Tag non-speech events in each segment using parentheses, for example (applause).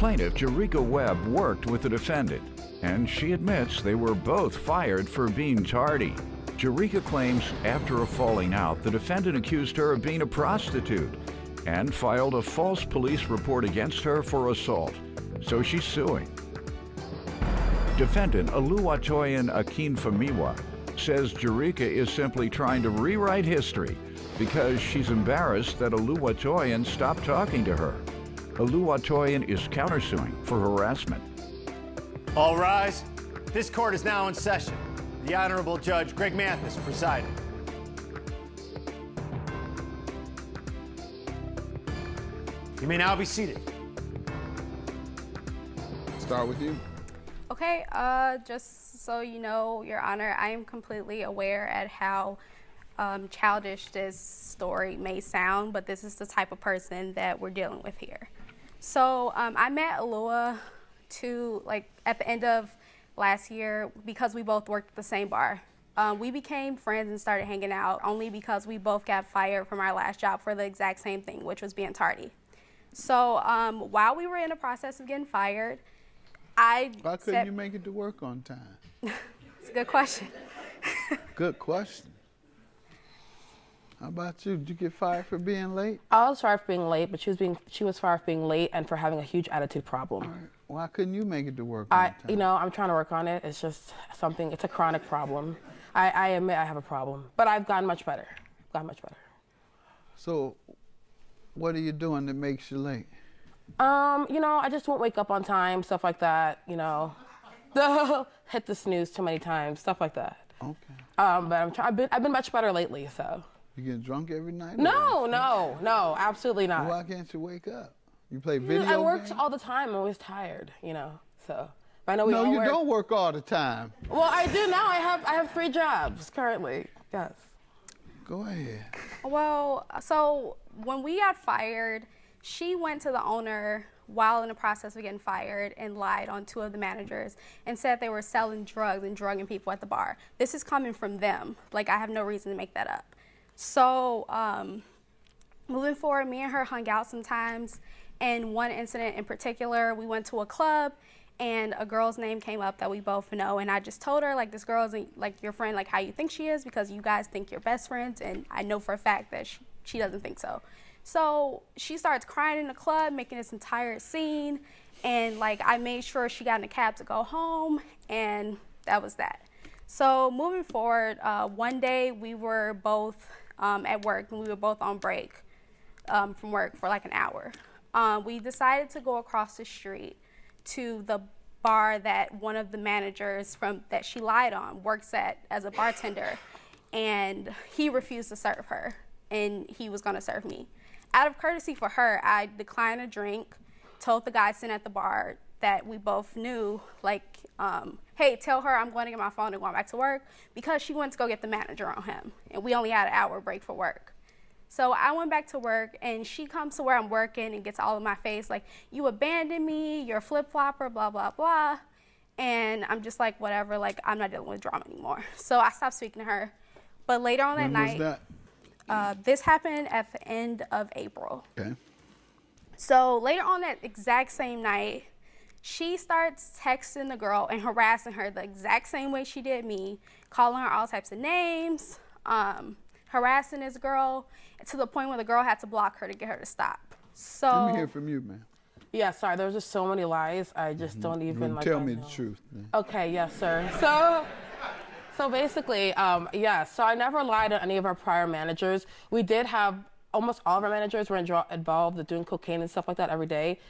plaintiff, Jerika Webb, worked with the defendant, and she admits they were both fired for being tardy. Jerika claims after a falling out, the defendant accused her of being a prostitute and filed a false police report against her for assault. So she's suing. Defendant Oluwatoyin Akinfamiwa says Jerika is simply trying to rewrite history because she's embarrassed that Oluwatoyin stopped talking to her. Oluwatoyin is countersuing for harassment. All rise. This court is now in session. The Honorable Judge Greg Mathis presiding. You may now be seated. Start with you. Okay, uh, just so you know, Your Honor, I am completely aware at how um, childish this story may sound, but this is the type of person that we're dealing with here. So um, I met Alua to like at the end of last year because we both worked at the same bar. Um, we became friends and started hanging out only because we both got fired from our last job for the exact same thing, which was being tardy. So um, while we were in the process of getting fired, I Why couldn't said- you make it to work on time? (laughs) It's a good question. Good question. How about you? Did you get fired for being late? I was fired for being late, but she was being she was fired for being late and for having a huge attitude problem. Why couldn't you make it to work I, time? you know, I'm trying to work on it. It's just something. It's a chronic problem. I, I admit I have a problem, but I've gotten much better. Gotten much better. So, what are you doing that makes you late? Um, you know, I just won't wake up on time, stuff like that. You know, (laughs) hit the snooze too many times, stuff like that. Okay. Um, but I'm trying. I've been, I've been much better lately. So. You get drunk every night? No, no, no, absolutely not. Why can't you wake up? You play You know, video I worked games? all the time. I'm always tired. You know, so. But I know we No, all you work. don't work all the time. Well, I do now. I have I have three jobs currently. Yes. Go ahead. Well, so when we got fired, she went to the owner while in the process of getting fired and lied on two of the managers and said they were selling drugs and drugging people at the bar. This is coming from them. Like, I have no reason to make that up. So, um, moving forward, me and her hung out sometimes. And one incident in particular, we went to a club and a girl's name came up that we both know. And I just told her, like, this girl isn't like your friend, like how you think she is, because you guys think you're best friends. And I know for a fact that she, she doesn't think so. So she starts crying in the club, making this entire scene. And like, I made sure she got in a cab to go home. And that was that. So moving forward, uh, one day we were both um, at work and we were both on break um, from work for like an hour. Um, we decided to go across the street to the bar that one of the managers from that she lied on works at as a bartender, and he refused to serve her, and he was going to serve me. Out of courtesy for her, I declined a drink, told the guy sitting at the bar that we both knew, like, um, hey, tell her I'm going to get my phone and going back to work because she went to go get the manager on him, and we only had an hour break for work. So I went back to work, and she comes to where I'm working and gets all in my face, like, you abandoned me, you're a flip flopper, blah, blah, blah. And I'm just like, whatever, like, I'm not dealing with drama anymore. So I stopped speaking to her. But later on that When night, that? Uh, this happened at the end of April. Okay. So later on that exact same night, she starts texting the girl and harassing her the exact same way she did me, calling her all types of names, um, harassing this girl to the point where the girl had to block her to get her to stop. So Let me hear from you, man. Yeah, sorry. There's just so many lies. I just don't even like. tell I me the truth. Man. Okay, yes, sir. So, so basically, um, yeah. So I never lied to any of our prior managers. We did have almost all of our managers were involved with doing cocaine and stuff like that every day.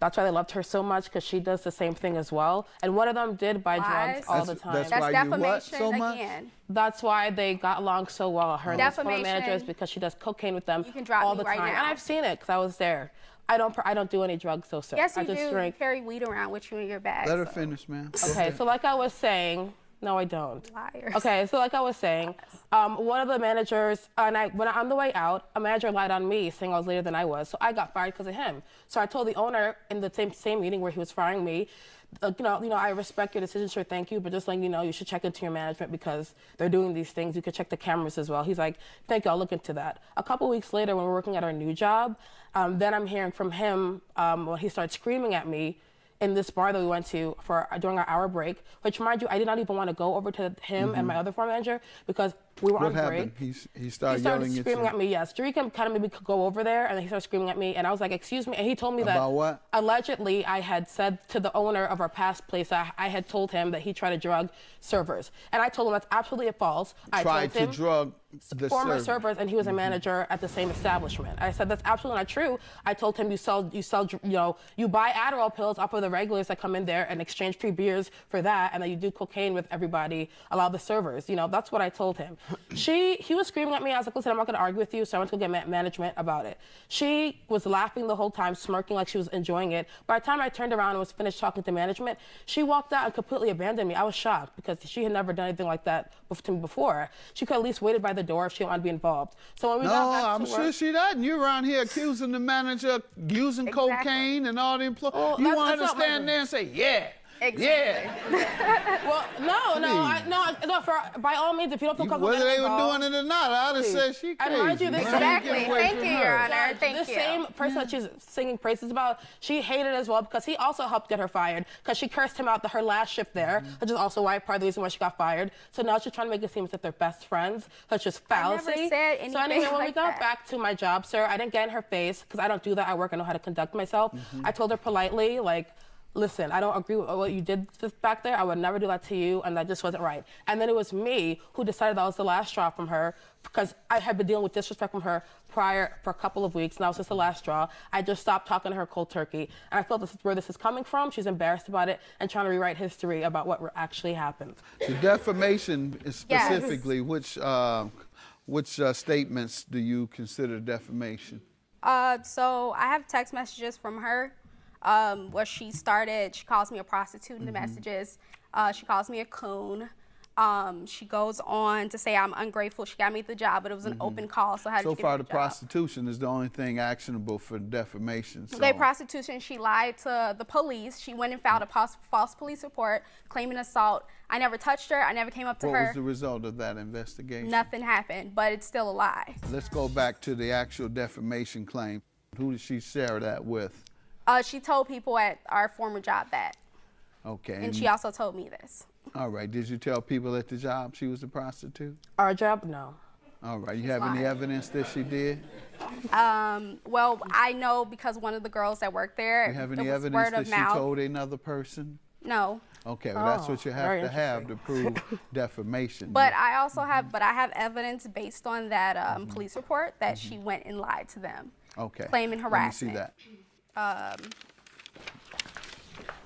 That's why they loved her so much because she does the same thing as well. And one of them did buy drugs Lies. all That's- the time. that's that's why you what so much? again. That's why they got along so well. Her and his former Defamation. managers because she does cocaine with them You can drop all the right time, now. and I've seen it because I was there. I don't. I don't do any drugs, though, sir. Yes, I just do. drink. You carry weed around with you in your bag. Let her finish, man. Okay, so like I was saying, No, I don't. Liars. Okay, so like I was saying, um, one of the managers, and I, when I, on the way out, a manager lied on me, saying I was later than I was. So I got fired because of him. So I told the owner in the same same meeting where he was firing me, uh, you know, you know, I respect your decision, sure, thank you, but just letting you know, you should check into your management because they're doing these things. You could check the cameras as well. He's like, thank you, I'll look into that. A couple weeks later, when we're working at our new job, um, then I'm hearing from him um, when he started screaming at me in this bar that we went to for during our hour break, which mind you, I did not even want to go over to him and my mm-hmm. other floor manager because we were Mm-hmm. What on happened? break. He, he started, He started yelling screaming at at, me. Yes, Jerika kind of made me go over there, and then he started screaming at me, and I was like, "Excuse me," and he told me that what? allegedly I had said to the owner of our past place, I, I had told him that he tried to drug servers, and I told him that's absolutely false. I Tried to him, drug the former server. servers, and he was a manager at the same establishment. I said that's absolutely not true. I told him you sell, you sell, you know, you buy Adderall pills off of the regulars that come in there and exchange free beers for that, and then you do cocaine with everybody, a lot of the servers. You know, that's what I told him. She, he was screaming at me. I was like, listen, I'm not going to argue with you, so I went to go get ma- management about it. She was laughing the whole time, smirking like she was enjoying it. By the time I turned around and was finished talking to management, she walked out and completely abandoned me. I was shocked because she had never done anything like that to me before. She could at least waited by the door if she didn't to be involved. So when we No, got back I'm to sure work, she doesn't. You're around here accusing the manager of using Exactly. cocaine and all the employees. Well, you want her to that's not my- stand there and say, yeah, Exactly. yeah. Well, no, no, I, no, I- no. For by all means, if you don't feel comfortable, Whether they getting were doing it or not, I'd have Please. said she And crazy. mind you, this- Exactly. Thank you. Your Honor. Thank the you. The same person that she's singing praises about, she hated as well because he also helped get her fired because she cursed him out the, her last shift there, Mm-hmm. which is also why part of the reason why she got fired. So now she's trying to make it seem as if they're best friends, which is I never fallacy. said so anyway, when we got that. back to my job, sir, I didn't get in her face because I don't do that at work. I know how to conduct myself. Mm-hmm. I told her politely, like. Listen, I don't agree with what you did back there. I would never do that to you, and that just wasn't right. And then it was me who decided that was the last straw from her because I had been dealing with disrespect from her prior for a couple of weeks. and that was just the last straw. I just stopped talking to her cold turkey, and I felt this is where this is coming from. She's embarrassed about it and trying to rewrite history about what actually happened. The defamation is Yes. specifically, which, uh, which uh, statements do you consider defamation? Uh, so I have text messages from her um, where she started. She calls me a prostitute in the Mm-hmm. messages. Uh, she calls me a coon. Um, she goes on to say I'm ungrateful. She got me the job, but it was an open call. So how Mm-hmm. So far, the prostitution is the only thing actionable for defamation. So. Okay, prostitution. She lied to the police. She went and filed a pos- false police report claiming assault. I never touched her. I never came up to what her. What was the result of that investigation? Nothing happened, but it's still a lie. Let's go back to the actual defamation claim. Who did she share that with? Uh, she told people at our former job that, Okay. and she also told me this. all right. Did you tell people at the job she was a prostitute? Our job, no. All right. You have any evidence that she did? Um, well, I know because one of the girls that worked there, You have it any was evidence word that of she mouth. told another person? No, Okay, well, that's Oh, what you have to have to prove (laughs) defamation. but I also have, but I have evidence based on that um, Mm-hmm. police report that she went and lied to them, okay. claiming harassment. Let me see that. Um,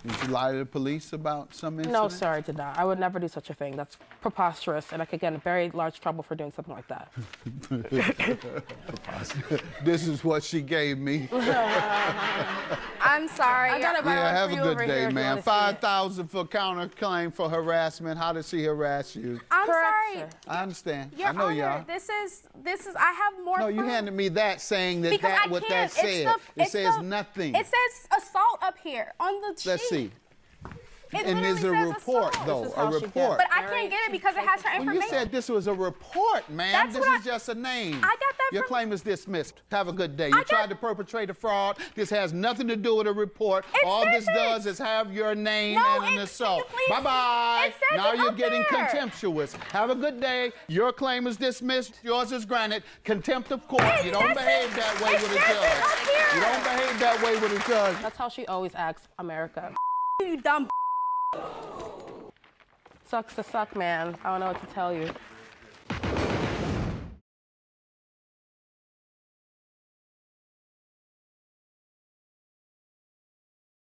Did you lie to the police about some incident? No, sir, I did not. I would never do such a thing. That's preposterous, and I could get in very large trouble for doing something like that. (laughs) This is what she gave me. (laughs) I'm sorry. I got it yeah, have for a good over here day, man. wanna see it. Five thousand for counterclaim for harassment. How did she harass you? I'm Correct, sorry. sir. I understand. Your I know Honor, y'all. this is this is. I have more. No, you handed me that saying that because that I what can't. that it's said. the, it says the- nothing. It says assault up here on the sheet. Let's see. It and there's a report assault. though, a how she gets. report. But I can't get it because it has her Well, information. you said this was a report, man. This is I- just a name. I got that Your from- claim is dismissed. Have a good day. I You got- tried to perpetrate a fraud. This has nothing to do with a report. It All this it. does is have your name No, and an it- assault. can you please- Bye bye. Now it you're getting there. contemptuous. Have a good day. Your claim is dismissed. Yours is granted. Contempt of court. It- you don't behave is- that way it with a it judge. You don't behave that way with a judge. That's how she always acts, America. You dumb. Sucks to suck, man. I don't know what to tell you.